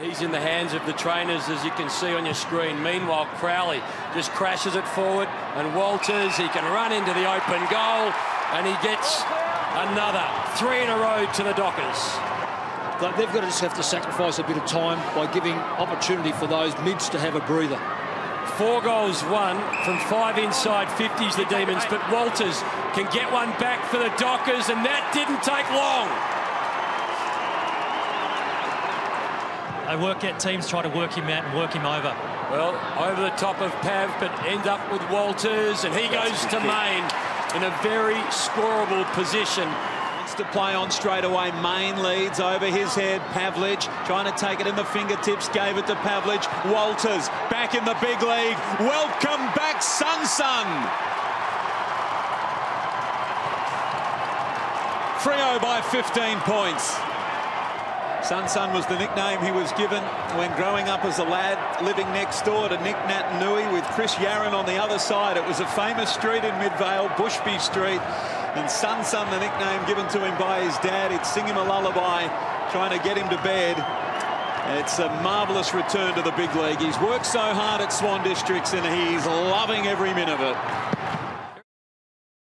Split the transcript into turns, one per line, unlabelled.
He's in the hands of the trainers, as you can see on your screen. Meanwhile, Crowley just crashes it forward, and Walters, he can run into the open goal, and he gets another three in a row to the Dockers.
They've got to just have to sacrifice a bit of time by giving opportunity for those mids to have a breather.
Four goals won from five inside 50s, the Demons, but Walters can get one back for the Dockers, and that didn't take long.
They work out teams try to work him out and work him over.
Well, over the top of Pav, but end up with Walters, and he goes to Mayne in a very scoreable position.
Wants to play on straight away. Mayne leads over his head. Pavlich trying to take it in the fingertips, gave it to Pavlich. Walters back in the big league. Welcome back, Son Son. Freo by 15 points. Son Son was the nickname he was given when growing up as a lad, living next door to Nick Naitanui with Chris Yarran on the other side. It was a famous street in Midvale, Bushby Street. And Son Son, the nickname given to him by his dad, he'd sing him a lullaby, trying to get him to bed. It's a marvellous return to the big league. He's worked so hard at Swan Districts and he's loving every minute of it.